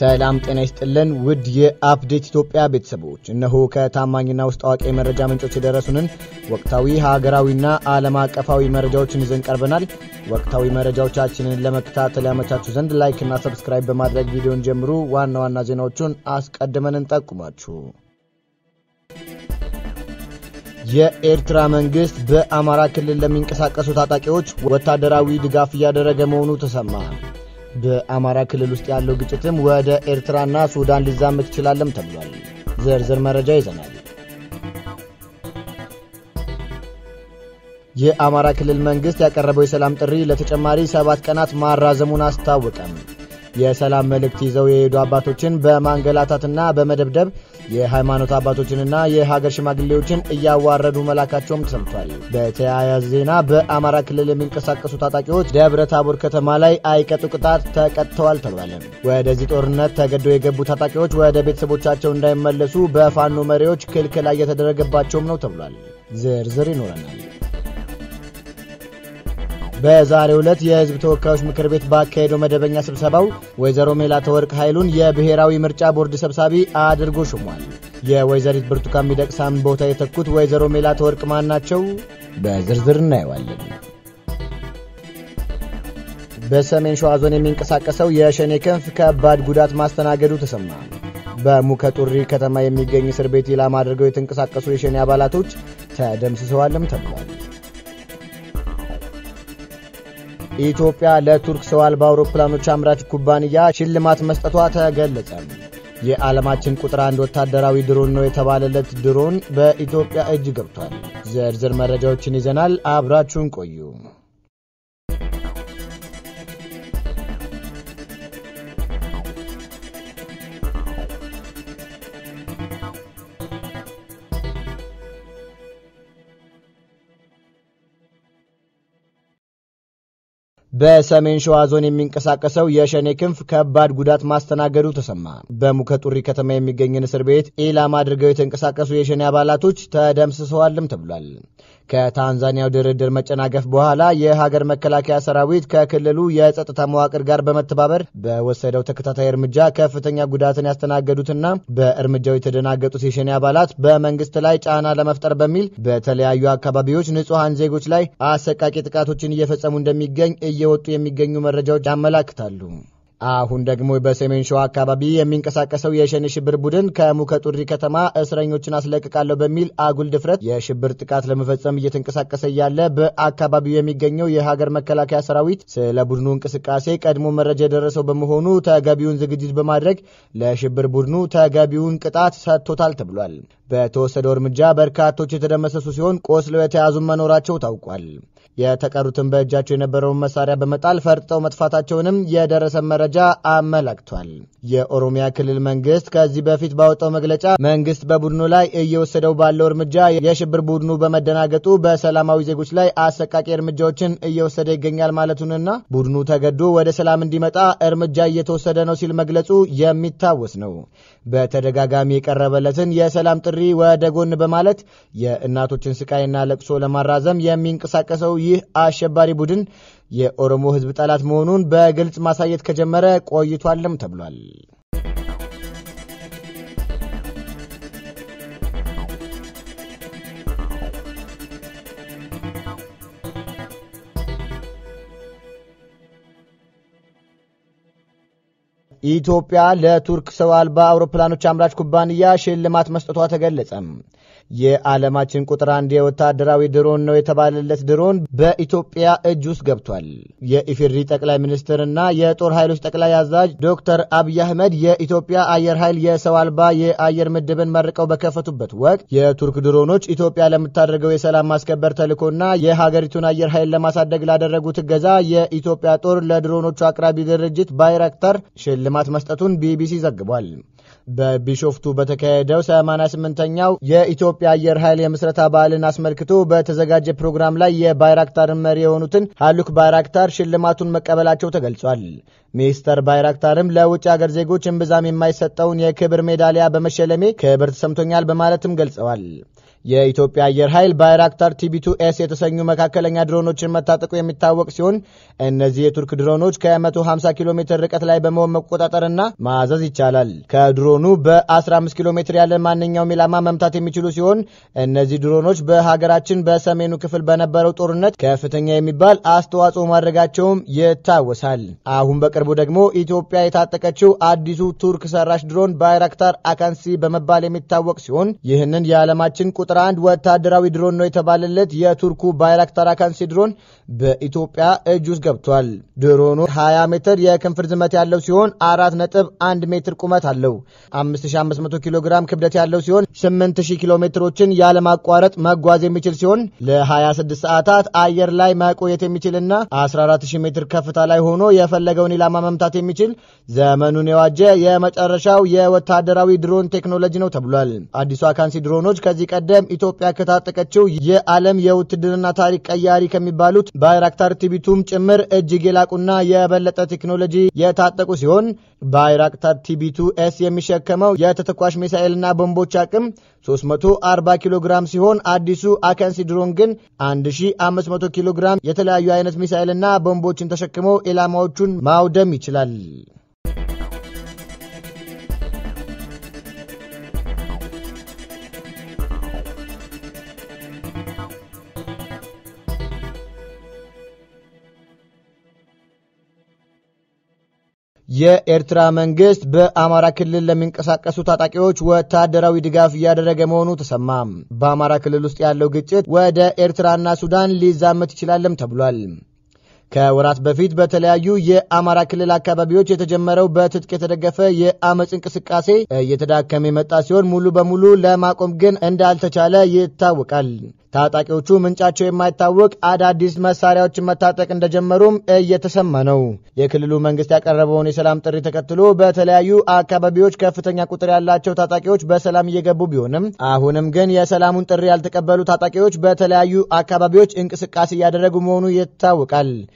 ሰላም ጤና ይስጥልን ውድ የአፕዴት ኢትዮጵያ ቤተሰቦች፣ እነሆ ከታማኝና ውስጥ አዋቂ የመረጃ ምንጮች የደረሱንን ወቅታዊ ሀገራዊና ዓለም አቀፋዊ መረጃዎችን ይዘን ቀርበናል። ወቅታዊ መረጃዎቻችንን ለመከታተል ያመቻችሁ ዘንድ like ና subscribe በማድረግ ቪዲዮን ጀምሩ። ዋና ዋና ዜናዎቹን አስቀድመን እንጠቁማችሁ። የኤርትራ መንግስት በአማራ ክልል ለሚንቀሳቀሱ ታጣቂዎች ወታደራዊ ድጋፍ እያደረገ መሆኑ ተሰማ። በአማራ ክልል ውስጥ ያለው ግጭትም ወደ ኤርትራና ሱዳን ሊዛመት ይችላለም ተብሏል። ዝርዝር መረጃ ይዘናል። የአማራ ክልል መንግስት ያቀረበው የሰላም ጥሪ ለተጨማሪ ሰባት ቀናት ማራዘሙን አስታወቀም። የሰላም መልእክት ይዘው የሄዱ አባቶችን በማንገላታትና በመደብደብ የሃይማኖት አባቶችንና የሀገር ሽማግሌዎችን እያዋረዱ መላካቸውም ተሰምቷል። በተያያዘ ዜና በአማራ ክልል የሚንቀሳቀሱ ታጣቂዎች ደብረ ታቦር ከተማ ላይ አይቀጡ ቅጣት ተቀጥተዋል ተባለ። ወደዚህ ጦርነት ተገደው የገቡ ታጣቂዎች ወደ ቤተሰቦቻቸው እንዳይመለሱ በፋኖ መሪዎች ክልክላ እየተደረገባቸውም ነው ተብሏል። ዝርዝር ይኖረናል። በዛሬው ዕለት የህዝብ ተወካዮች ምክር ቤት ባካሄደው መደበኛ ስብሰባው ወይዘሮ ሜላተወርቅ ኃይሉን የብሔራዊ ምርጫ ቦርድ ሰብሳቢ አድርጎ ሾሟል። የወይዘሪት ብርቱካን ሚደቅሳን ቦታ የተኩት ወይዘሮ ሜላተወርቅ ማን ናቸው? በዝርዝር እናየዋለን። በሰሜን ሸዋ ዞን የሚንቀሳቀሰው የሸኔ ክንፍ ከባድ ጉዳት ማስተናገዱ ተሰማ። በሙከ ጡሪ ከተማ የሚገኝ እስር ቤት ኢላማ አድርገው የተንቀሳቀሱ የሸኔ አባላቶች ተደምስሰዋልም ተብሏል። ኢትዮጵያ ለቱርክ ሰው አልባ አውሮፕላኖች አምራች ኩባንያ ሽልማት መስጠቷ ተገለጸ። የዓለማችን ቁጥር አንድ ወታደራዊ ድሮን ነው የተባለለት ድሮን በኢትዮጵያ እጅ ገብቷል። ዝርዝር መረጃዎችን ይዘናል። አብራችሁን ቆዩ። በሰሜን ሸዋ ዞን የሚንቀሳቀሰው የሸኔ ክንፍ ከባድ ጉዳት ማስተናገዱ ተሰማ። በሙከ ጡሪ ከተማ የሚገኝን እስር ቤት ኢላማ አድርገው የተንቀሳቀሱ የሸኔ አባላቶች ተደምስሰዋልም ተብሏል። ከታንዛኒያው ድርድር መጨናገፍ በኋላ የሀገር መከላከያ ሰራዊት ከክልሉ የጸጥታ መዋቅር ጋር በመተባበር በወሰደው ተከታታይ እርምጃ ከፍተኛ ጉዳትን ያስተናገዱትና በእርምጃው የተደናገጡት የሸኔ አባላት በመንግስት ላይ ጫና ለመፍጠር በሚል በተለያዩ አካባቢዎች ንጹሐን ዜጎች ላይ አሰቃቂ ጥቃቶችን እየፈጸሙ እንደሚገኝ እየወጡ የሚገኙ መረጃዎች ያመላክታሉ። አሁን ደግሞ በሰሜን ሸዋ አካባቢ የሚንቀሳቀሰው የሸኔ ሽብር ቡድን ከሙከ ጡሪ ከተማ እስረኞችን አስለቅቃለሁ በሚል አጉል ድፍረት የሽብር ጥቃት ለመፈጸም እየተንቀሳቀሰ እያለ በአካባቢው የሚገኘው የሀገር መከላከያ ሰራዊት ስለ ቡድኑ እንቅስቃሴ ቀድሞ መረጃ የደረሰው በመሆኑ ተገቢውን ዝግጅት በማድረግ ለሽብር ቡድኑ ተገቢውን ቅጣት ሰጥቶታል ተብሏል። በተወሰደው እርምጃ በርካቶች የተደመሰሱ ሲሆን ቆስለው የተያዙ መኖራቸው ታውቋል። የተቀሩትን በእጃቸው የነበረውን መሳሪያ በመጣል ፈርጠው መጥፋታቸውንም የደረሰ መረጃ አመላክቷል። የኦሮሚያ ክልል መንግስት ከዚህ በፊት ባወጣው መግለጫ መንግስት በቡድኑ ላይ እየወሰደው ባለው እርምጃ የሽብር ቡድኑ በመደናገጡ በሰላማዊ ዜጎች ላይ አሰቃቂ እርምጃዎችን እየወሰደ ይገኛል ማለቱንና ቡድኑ ተገዶ ወደ ሰላም እንዲመጣ እርምጃ እየተወሰደ ነው ሲል መግለጹ የሚታወስ ነው። በተደጋጋሚ የቀረበለትን የሰላም ጥሪ ወደ ጎን በማለት የእናቶችን ስቃይና ለቅሶ ለማራዘም የሚንቀሳቀሰው ይህ አሸባሪ ቡድን የኦሮሞ ሕዝብ ጠላት መሆኑን በግልጽ ማሳየት ከጀመረ ቆይቷልም ተብሏል። ኢትዮጵያ ለቱርክ ሰው አልባ አውሮፕላኖች አምራች ኩባንያ ሽልማት መስጠቷ ተገለጸ። የዓለማችን ቁጥር አንድ የወታደራዊ ድሮን ነው የተባለለት ድሮን በኢትዮጵያ እጅ ውስጥ ገብቷል። የኢፌዴሪ ጠቅላይ ሚኒስትርና የጦር ኃይሎች ጠቅላይ አዛዥ ዶክተር አብይ አህመድ የኢትዮጵያ አየር ኃይል የሰው አልባ የአየር ምድብን መርቀው በከፈቱበት ወቅት የቱርክ ድሮኖች ኢትዮጵያ ለምታደርገው የሰላም ማስከበር ተልዕኮና የሀገሪቱን አየር ኃይል ለማሳደግ ላደረጉት እገዛ የኢትዮጵያ ጦር ለድሮኖቹ አቅራቢ ድርጅት ባይራክታር ሽልማት መስጠቱን ቢቢሲ ዘግቧል። በቢሾፍቱ በተካሄደው 88ኛው የኢትዮጵያ አየር ኃይል የምስረታ በዓልን አስመልክቶ በተዘጋጀ ፕሮግራም ላይ የባይራክታርን መሪ የሆኑትን ሀሉክ ባይራክታር ሽልማቱን መቀበላቸው ተገልጿል። ሚስተር ባይራክታርም ለውጭ አገር ዜጎች እምብዛም የማይሰጠውን የክብር ሜዳሊያ በመሸለሜ ክብር ተሰምቶኛል በማለትም ገልጸዋል። የኢትዮጵያ አየር ኃይል ባይራክታር ቲቢቱ ኤስ የተሰኙ መካከለኛ ድሮኖችን መታጠቁ የሚታወቅ ሲሆን እነዚህ የቱርክ ድሮኖች ከ150 ኪሎ ሜትር ርቀት ላይ በመሆን መቆጣጠርና ማዘዝ ይቻላል። ከድሮኑ በ15 ኪሎ ሜትር ያለ ማንኛውም ኢላማ መምታት የሚችሉ ሲሆን እነዚህ ድሮኖች በሀገራችን በሰሜኑ ክፍል በነበረው ጦርነት ከፍተኛ የሚባል አስተዋጽኦ ማድረጋቸውም ይታወሳል። አሁን በቅርቡ ደግሞ ኢትዮጵያ የታጠቀችው አዲሱ ቱርክ ሰራሽ ድሮን ባይራክታር አካንሲ በመባል የሚታወቅ ሲሆን ይህንን የዓለማችን ቁጥር አንድ ወታደራዊ ድሮን ነው የተባለለት የቱርኩ ባይራክታር አካንሲ ድሮን በኢትዮጵያ እጅ ውስጥ ገብቷል። ድሮኑ 20 ሜትር የክንፍ ርዝመት ያለው ሲሆን 4.1 ሜትር ቁመት አለው። 5500 ኪሎ ግራም ክብደት ያለው ሲሆን 8000 ኪሎ ሜትሮችን ያለማቋረጥ መጓዝ የሚችል ሲሆን ለ26 ሰዓታት አየር ላይ መቆየት የሚችልና 14000 ሜትር ከፍታ ላይ ሆኖ የፈለገውን ኢላማ መምታት የሚችል ዘመኑን የዋጀ የመጨረሻው የወታደራዊ ድሮን ቴክኖሎጂ ነው ተብሏል። አዲሱ አካንሲ ድሮኖች ከዚህ ቀደም ኢትዮጵያ ከታጠቀችው የዓለም የውትድርና ታሪክ ቀያሪ ከሚባሉት ባይራክታር ቲቢቱም ጭምር እጅግ የላቁና የበለጠ ቴክኖሎጂ የታጠቁ ሲሆን ባይራክታር ቲቢቱ ኤስ የሚሸከመው የተተኳሽ ሚሳኤልና ቦምቦች አቅም 340 ኪሎ ግራም ሲሆን አዲሱ አካንሲ ድሮን ግን 1500 ኪሎ ግራም የተለያዩ አይነት ሚሳኤልና ቦምቦችን ተሸክሞ ኢላማዎቹን ማውደም ይችላል። የኤርትራ መንግስት በአማራ ክልል ለሚንቀሳቀሱ ታጣቂዎች ወታደራዊ ድጋፍ እያደረገ መሆኑ ተሰማ። በአማራ ክልል ውስጥ ያለው ግጭት ወደ ኤርትራና ሱዳን ሊዛመት ይችላልም ተብሏል። ከወራት በፊት በተለያዩ የአማራ ክልል አካባቢዎች የተጀመረው በትጥቅ የተደገፈ የአመፅ እንቅስቃሴ እየተዳከመ የመጣ ሲሆን ሙሉ በሙሉ ለማቆም ግን እንዳልተቻለ ይታወቃል። ታጣቂዎቹ ምንጫቸው የማይታወቅ አዳዲስ መሳሪያዎችን መታጠቅ እንደጀመሩም እየተሰማ ነው። የክልሉ መንግስት ያቀረበውን የሰላም ጥሪ ተከትሎ በተለያዩ አካባቢዎች ከፍተኛ ቁጥር ያላቸው ታጣቂዎች በሰላም እየገቡ ቢሆንም አሁንም ግን የሰላሙን ጥሪ ያልተቀበሉ ታጣቂዎች በተለያዩ አካባቢዎች እንቅስቃሴ እያደረጉ መሆኑ ይታወቃል።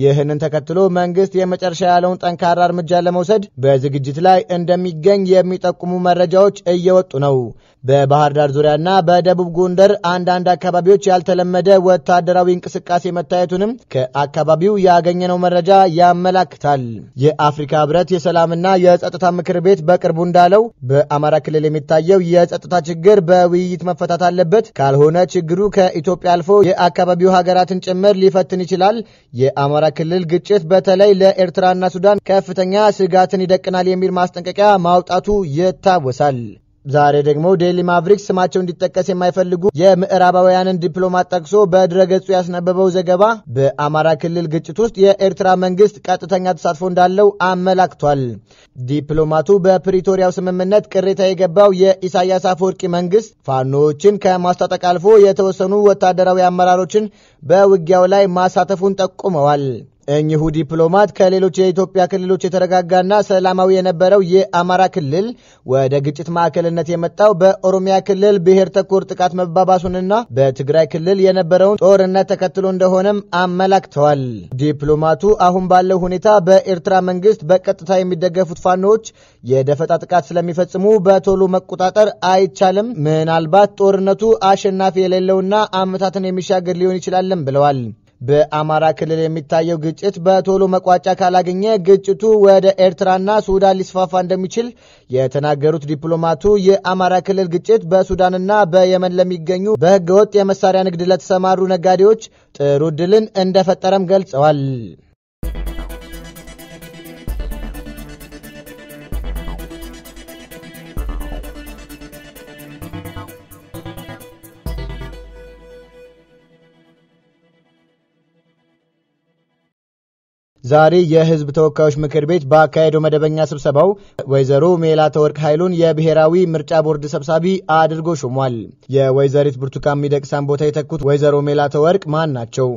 ይህንን ተከትሎ መንግስት የመጨረሻ ያለውን ጠንካራ እርምጃ ለመውሰድ በዝግጅት ላይ እንደሚገኝ የሚጠቁሙ መረጃዎች እየወጡ ነው። በባህር ዳር ዙሪያና በደቡብ ጎንደር አንዳንድ አካባቢዎች ያልተለመደ ወታደራዊ እንቅስቃሴ መታየቱንም ከአካባቢው ያገኘነው መረጃ ያመላክታል። የአፍሪካ ህብረት የሰላምና የጸጥታ ምክር ቤት በቅርቡ እንዳለው በአማራ ክልል የሚታየው የጸጥታ ችግር በውይይት መፈታት አለበት፣ ካልሆነ ችግሩ ከኢትዮጵያ አልፎ የአካባቢው ሀገራትን ጭምር ሊፈትን ይችላል። የአማራ ክልል ግጭት በተለይ ለኤርትራና ሱዳን ከፍተኛ ስጋትን ይደቅናል የሚል ማስጠንቀቂያ ማውጣቱ ይታወሳል። ዛሬ ደግሞ ዴይሊ ማቭሪክስ ስማቸው እንዲጠቀስ የማይፈልጉ የምዕራባውያንን ዲፕሎማት ጠቅሶ በድረገጹ ያስነበበው ዘገባ በአማራ ክልል ግጭት ውስጥ የኤርትራ መንግስት ቀጥተኛ ተሳትፎ እንዳለው አመላክቷል። ዲፕሎማቱ በፕሪቶሪያው ስምምነት ቅሬታ የገባው የኢሳያስ አፈወርቂ መንግስት ፋኖዎችን ከማስታጠቅ አልፎ የተወሰኑ ወታደራዊ አመራሮችን በውጊያው ላይ ማሳተፉን ጠቁመዋል። እኚሁ ዲፕሎማት ከሌሎች የኢትዮጵያ ክልሎች የተረጋጋና ሰላማዊ የነበረው የአማራ ክልል ወደ ግጭት ማዕከልነት የመጣው በኦሮሚያ ክልል ብሔር ተኮር ጥቃት መባባሱንና በትግራይ ክልል የነበረውን ጦርነት ተከትሎ እንደሆነም አመላክተዋል። ዲፕሎማቱ አሁን ባለው ሁኔታ በኤርትራ መንግስት በቀጥታ የሚደገፉት ፋኖዎች የደፈጣ ጥቃት ስለሚፈጽሙ በቶሎ መቆጣጠር አይቻልም፣ ምናልባት ጦርነቱ አሸናፊ የሌለውና ዓመታትን የሚሻገር ሊሆን ይችላልም ብለዋል። በአማራ ክልል የሚታየው ግጭት በቶሎ መቋጫ ካላገኘ ግጭቱ ወደ ኤርትራና ሱዳን ሊስፋፋ እንደሚችል የተናገሩት ዲፕሎማቱ የአማራ ክልል ግጭት በሱዳንና በየመን ለሚገኙ በህገወጥ የመሳሪያ ንግድ ለተሰማሩ ነጋዴዎች ጥሩ ዕድልን እንደፈጠረም ገልጸዋል። ዛሬ የህዝብ ተወካዮች ምክር ቤት ባካሄደው መደበኛ ስብሰባው ወይዘሮ ሜላተወርቅ ኃይሉን የብሔራዊ ምርጫ ቦርድ ሰብሳቢ አድርጎ ሾሟል። የወይዘሪት ብርቱካን ሚደቅሳን ቦታ የተኩት ወይዘሮ ሜላተወርቅ ማን ናቸው?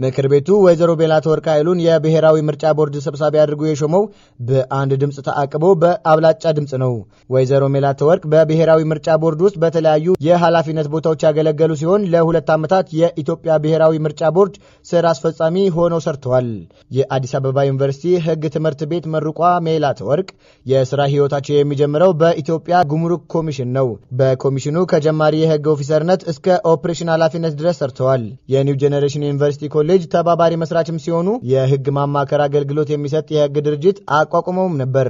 ምክር ቤቱ ወይዘሮ ሜላተወርቅ ኃይሉን የብሔራዊ ምርጫ ቦርድ ሰብሳቢ አድርጎ የሾመው በአንድ ድምፅ ተአቅቦ በአብላጫ ድምፅ ነው። ወይዘሮ ሜላተወርቅ በብሔራዊ ምርጫ ቦርድ ውስጥ በተለያዩ የኃላፊነት ቦታዎች ያገለገሉ ሲሆን ለሁለት ዓመታት የኢትዮጵያ ብሔራዊ ምርጫ ቦርድ ስራ አስፈጻሚ ሆነው ሰርተዋል። የአዲስ አበባ ዩኒቨርሲቲ ሕግ ትምህርት ቤት ምሩቋ ሜላተወርቅ የስራ ህይወታቸው የሚጀምረው በኢትዮጵያ ጉምሩክ ኮሚሽን ነው። በኮሚሽኑ ከጀማሪ የሕግ ኦፊሰርነት እስከ ኦፕሬሽን ኃላፊነት ድረስ ሰርተዋል። የኒው ጄኔሬሽን ዩኒቨርሲቲ ኮሌጅ ተባባሪ መስራችም ሲሆኑ የህግ ማማከር አገልግሎት የሚሰጥ የህግ ድርጅት አቋቁመውም ነበር።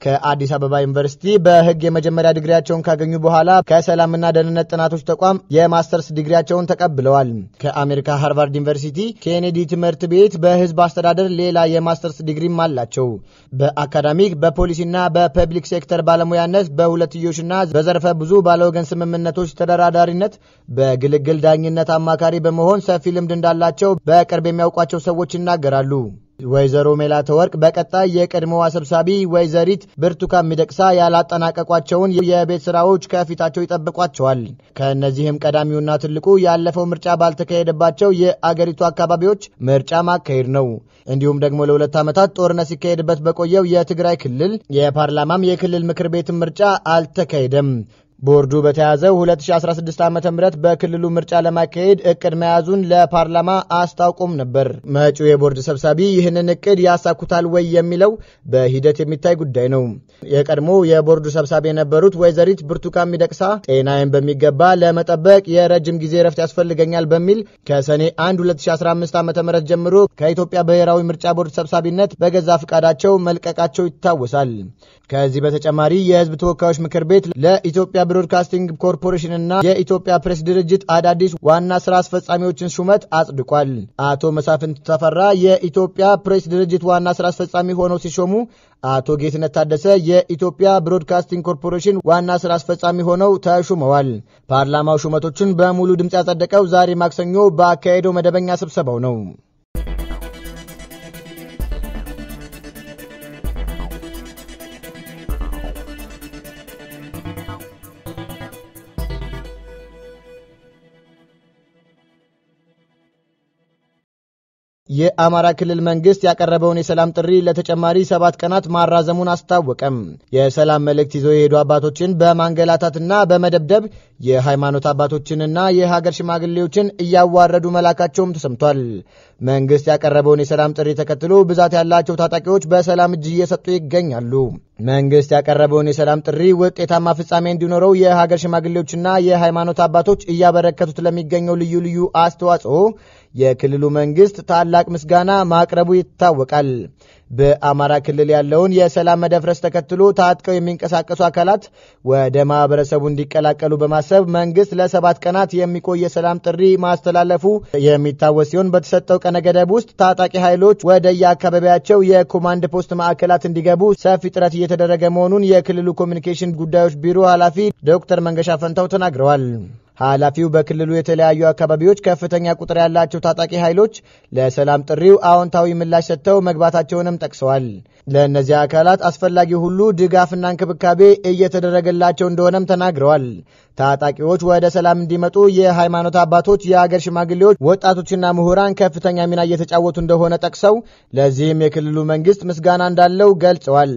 ከአዲስ አበባ ዩኒቨርሲቲ በህግ የመጀመሪያ ዲግሪያቸውን ካገኙ በኋላ ከሰላምና ደህንነት ጥናቶች ተቋም የማስተርስ ዲግሪያቸውን ተቀብለዋል። ከአሜሪካ ሃርቫርድ ዩኒቨርሲቲ ኬኔዲ ትምህርት ቤት በህዝብ አስተዳደር ሌላ የማስተርስ ዲግሪም አላቸው። በአካዳሚክ በፖሊሲና በ public sector ባለሙያነት በሁለትዮሽና በዘርፈ ብዙ ባለወገን ስምምነቶች ተደራዳሪነት በግልግል ዳኝነት አማካሪ በመሆን ሰፊ ልምድ እንዳላቸው በቅርብ የሚያውቋቸው ሰዎች ይናገራሉ። ወይዘሮ ሜላተወርቅ በቀጣይ የቀድሞዋ ሰብሳቢ ወይዘሪት ብርቱካን ሚደቅሳ ያላጠናቀቋቸውን የቤት ስራዎች ከፊታቸው ይጠብቋቸዋል። ከእነዚህም ቀዳሚውና ትልቁ ያለፈው ምርጫ ባልተካሄደባቸው የአገሪቱ አካባቢዎች ምርጫ ማካሄድ ነው። እንዲሁም ደግሞ ለሁለት ዓመታት ጦርነት ሲካሄድበት በቆየው የትግራይ ክልል የፓርላማም የክልል ምክር ቤት ምርጫ አልተካሄደም። ቦርዱ በተያዘው 2016 ዓ ም በክልሉ ምርጫ ለማካሄድ እቅድ መያዙን ለፓርላማ አስታውቆም ነበር። መጪው የቦርድ ሰብሳቢ ይህንን እቅድ ያሳኩታል ወይ የሚለው በሂደት የሚታይ ጉዳይ ነው። የቀድሞ የቦርዱ ሰብሳቢ የነበሩት ወይዘሪት ብርቱካን ሚደቅሳ ጤናዬን በሚገባ ለመጠበቅ የረጅም ጊዜ ረፍት ያስፈልገኛል በሚል ከሰኔ 1 2015 ዓ ም ጀምሮ ከኢትዮጵያ ብሔራዊ ምርጫ ቦርድ ሰብሳቢነት በገዛ ፈቃዳቸው መልቀቃቸው ይታወሳል። ከዚህ በተጨማሪ የህዝብ ተወካዮች ምክር ቤት ለኢትዮጵያ ብሮድካስቲንግ ኮርፖሬሽንና የኢትዮጵያ ፕሬስ ድርጅት አዳዲስ ዋና ስራ አስፈጻሚዎችን ሹመት አጽድቋል። አቶ መሳፍንት ተፈራ የኢትዮጵያ ፕሬስ ድርጅት ዋና ስራ አስፈጻሚ ሆነው ሲሾሙ፣ አቶ ጌትነት ታደሰ የኢትዮጵያ ብሮድካስቲንግ ኮርፖሬሽን ዋና ስራ አስፈጻሚ ሆነው ተሹመዋል። ፓርላማው ሹመቶችን በሙሉ ድምፅ ያጸደቀው ዛሬ ማክሰኞ በአካሄደው መደበኛ ስብሰባው ነው። የአማራ ክልል መንግስት ያቀረበውን የሰላም ጥሪ ለተጨማሪ ሰባት ቀናት ማራዘሙን አስታወቀም። የሰላም መልእክት ይዘው የሄዱ አባቶችን በማንገላታትና በመደብደብ የሃይማኖት አባቶችንና የሀገር ሽማግሌዎችን እያዋረዱ መላካቸውም ተሰምቷል። መንግስት ያቀረበውን የሰላም ጥሪ ተከትሎ ብዛት ያላቸው ታጣቂዎች በሰላም እጅ እየሰጡ ይገኛሉ። መንግስት ያቀረበውን የሰላም ጥሪ ውጤታማ ፍጻሜ እንዲኖረው የሀገር ሽማግሌዎችና የሃይማኖት አባቶች እያበረከቱት ለሚገኘው ልዩ ልዩ አስተዋጽኦ የክልሉ መንግስት ታላቅ ምስጋና ማቅረቡ ይታወቃል። በአማራ ክልል ያለውን የሰላም መደፍረስ ተከትሎ ታጥቀው የሚንቀሳቀሱ አካላት ወደ ማህበረሰቡ እንዲቀላቀሉ በማሰብ መንግስት ለሰባት ቀናት የሚቆይ የሰላም ጥሪ ማስተላለፉ የሚታወስ ሲሆን በተሰጠው ቀነ ገደብ ውስጥ ታጣቂ ኃይሎች ወደ የአካባቢያቸው የኮማንድ ፖስት ማዕከላት እንዲገቡ ሰፊ ጥረት እየተደረገ መሆኑን የክልሉ ኮሚኒኬሽን ጉዳዮች ቢሮ ኃላፊ ዶክተር መንገሻ ፈንታው ተናግረዋል። ኃላፊው በክልሉ የተለያዩ አካባቢዎች ከፍተኛ ቁጥር ያላቸው ታጣቂ ኃይሎች ለሰላም ጥሪው አዎንታዊ ምላሽ ሰጥተው መግባታቸውንም ጠቅሰዋል። ለእነዚህ አካላት አስፈላጊ ሁሉ ድጋፍና እንክብካቤ እየተደረገላቸው እንደሆነም ተናግረዋል። ታጣቂዎች ወደ ሰላም እንዲመጡ የሃይማኖት አባቶች፣ የአገር ሽማግሌዎች፣ ወጣቶችና ምሁራን ከፍተኛ ሚና እየተጫወቱ እንደሆነ ጠቅሰው ለዚህም የክልሉ መንግስት ምስጋና እንዳለው ገልጸዋል።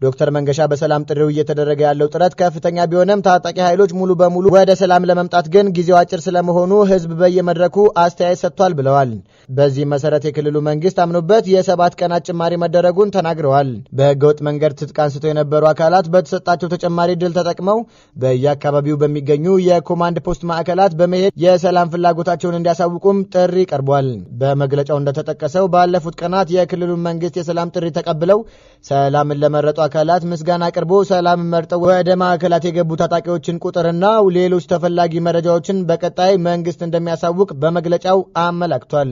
ዶክተር መንገሻ በሰላም ጥሪው እየተደረገ ያለው ጥረት ከፍተኛ ቢሆንም ታጣቂ ኃይሎች ሙሉ በሙሉ ወደ ሰላም ለመምጣት ግን ጊዜው አጭር ስለመሆኑ ህዝብ በየመድረኩ አስተያየት ሰጥቷል ብለዋል። በዚህ መሰረት የክልሉ መንግስት አምኖበት የሰባት ቀናት ጭማሪ መደረጉን ተናግረዋል። በህገወጥ መንገድ ትጥቅ አንስተው የነበሩ አካላት በተሰጣቸው ተጨማሪ እድል ተጠቅመው በየአካባቢው በሚገኙ የኮማንድ ፖስት ማዕከላት በመሄድ የሰላም ፍላጎታቸውን እንዲያሳውቁም ጥሪ ቀርቧል። በመግለጫው እንደተጠቀሰው ባለፉት ቀናት የክልሉን መንግስት የሰላም ጥሪ ተቀብለው ሰላምን ለመረጡ አካላት ምስጋና አቅርቦ ሰላም መርጠው ወደ ማዕከላት የገቡ ታጣቂዎችን ቁጥርና ሌሎች ተፈላጊ መረጃዎችን በቀጣይ መንግስት እንደሚያሳውቅ በመግለጫው አመላክቷል።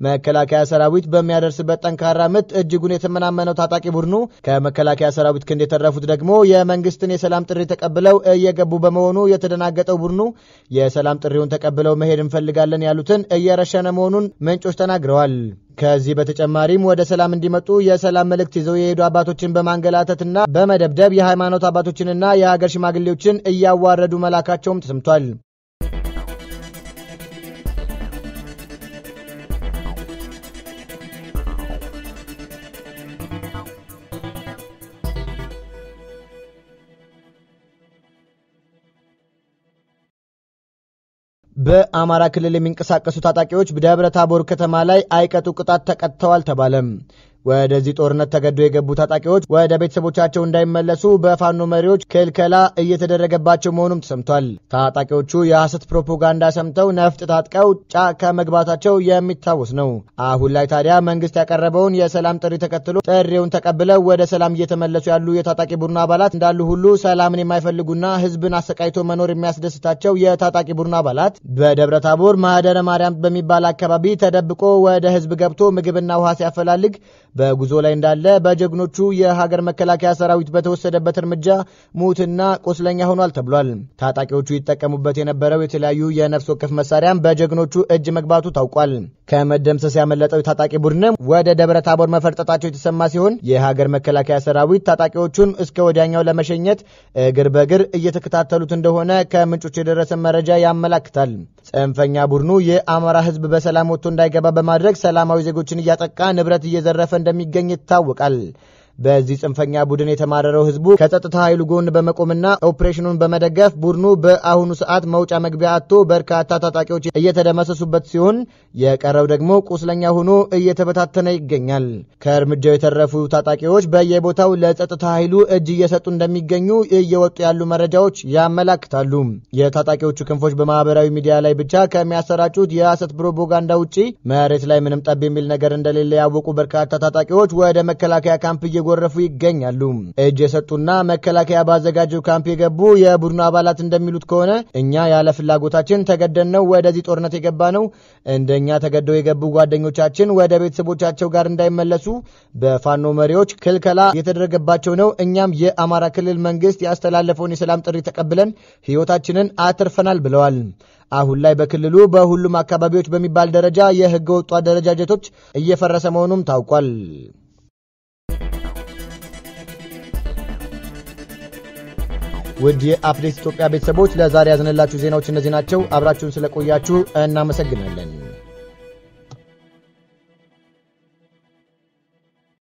መከላከያ ሰራዊት በሚያደርስበት ጠንካራ ምት እጅጉን የተመናመነው ታጣቂ ቡድኑ ከመከላከያ ሰራዊት ክንድ የተረፉት ደግሞ የመንግስትን የሰላም ጥሪ ተቀብለው እየገቡ በመሆኑ የተደናገጠው ቡድኑ የሰላም ጥሪውን ተቀብለው መሄድ እንፈልጋለን ያሉትን እየረሸነ መሆኑን ምንጮች ተናግረዋል። ከዚህ በተጨማሪም ወደ ሰላም እንዲመጡ የሰላም መልእክት ይዘው የሄዱ አባቶችን በማንገላተትና በመደብደብ የሃይማኖት አባቶችንና የሀገር ሽማግሌዎችን እያዋረዱ መላካቸውም ተሰምቷል። በአማራ ክልል የሚንቀሳቀሱ ታጣቂዎች በደብረ ታቦር ከተማ ላይ አይቀጡ ቅጣት ተቀጥተዋል ተባለም። ወደዚህ ጦርነት ተገደው የገቡ ታጣቂዎች ወደ ቤተሰቦቻቸው እንዳይመለሱ በፋኖ መሪዎች ክልከላ እየተደረገባቸው መሆኑም ተሰምቷል። ታጣቂዎቹ የሐሰት ፕሮፓጋንዳ ሰምተው ነፍጥ ታጥቀው ጫካ መግባታቸው የሚታወስ ነው። አሁን ላይ ታዲያ መንግስት ያቀረበውን የሰላም ጥሪ ተከትሎ ጥሪውን ተቀብለው ወደ ሰላም እየተመለሱ ያሉ የታጣቂ ቡድኑ አባላት እንዳሉ ሁሉ ሰላምን የማይፈልጉና ህዝብን አሰቃይቶ መኖር የሚያስደስታቸው የታጣቂ ቡድኑ አባላት በደብረ ታቦር ማህደረ ማርያም በሚባል አካባቢ ተደብቆ ወደ ህዝብ ገብቶ ምግብና ውሃ ሲያፈላልግ በጉዞ ላይ እንዳለ በጀግኖቹ የሀገር መከላከያ ሰራዊት በተወሰደበት እርምጃ ሙትና ቆስለኛ ሆኗል ተብሏል። ታጣቂዎቹ ይጠቀሙበት የነበረው የተለያዩ የነፍስ ወከፍ መሳሪያም በጀግኖቹ እጅ መግባቱ ታውቋል። ከመደምሰስ ያመለጠው የታጣቂ ቡድንም ወደ ደብረ ታቦር መፈርጠጣቸው የተሰማ ሲሆን የሀገር መከላከያ ሰራዊት ታጣቂዎቹን እስከ ወዲያኛው ለመሸኘት እግር በእግር እየተከታተሉት እንደሆነ ከምንጮች የደረሰ መረጃ ያመላክታል። ጽንፈኛ ቡድኑ የአማራ ህዝብ በሰላም ወጥቶ እንዳይገባ በማድረግ ሰላማዊ ዜጎችን እያጠቃ ንብረት እየዘረፈ እንደሚገኝ ይታወቃል። በዚህ ጽንፈኛ ቡድን የተማረረው ህዝቡ ከጸጥታ ኃይሉ ጎን በመቆምና ኦፕሬሽኑን በመደገፍ ቡድኑ በአሁኑ ሰዓት መውጫ መግቢያ አጥቶ በርካታ ታጣቂዎች እየተደመሰሱበት ሲሆን የቀረው ደግሞ ቁስለኛ ሆኖ እየተበታተነ ይገኛል። ከእርምጃው የተረፉ ታጣቂዎች በየቦታው ለጸጥታ ኃይሉ እጅ እየሰጡ እንደሚገኙ እየወጡ ያሉ መረጃዎች ያመላክታሉ። የታጣቂዎቹ ክንፎች በማህበራዊ ሚዲያ ላይ ብቻ ከሚያሰራጩት የሐሰት ፕሮፓጋንዳ ውጪ መሬት ላይ ምንም ጠብ የሚል ነገር እንደሌለ ያወቁ በርካታ ታጣቂዎች ወደ መከላከያ ካምፕ እየጎረፉ ይገኛሉ። እጅ የሰጡና መከላከያ ባዘጋጀው ካምፕ የገቡ የቡድኑ አባላት እንደሚሉት ከሆነ እኛ ያለ ፍላጎታችን ተገደን ነው ወደዚህ ጦርነት የገባ ነው። እንደኛ ተገደው የገቡ ጓደኞቻችን ወደ ቤተሰቦቻቸው ጋር እንዳይመለሱ በፋኖ መሪዎች ክልከላ የተደረገባቸው ነው። እኛም የአማራ ክልል መንግስት ያስተላለፈውን የሰላም ጥሪ ተቀብለን ህይወታችንን አትርፈናል ብለዋል። አሁን ላይ በክልሉ በሁሉም አካባቢዎች በሚባል ደረጃ የህገ ወጡ አደረጃጀቶች እየፈረሰ መሆኑም ታውቋል። ውድ የአፕዴት ኢትዮጵያ ቤተሰቦች ለዛሬ ያዝንላችሁ ዜናዎች እነዚህ ናቸው። አብራችሁን ስለቆያችሁ እናመሰግናለን።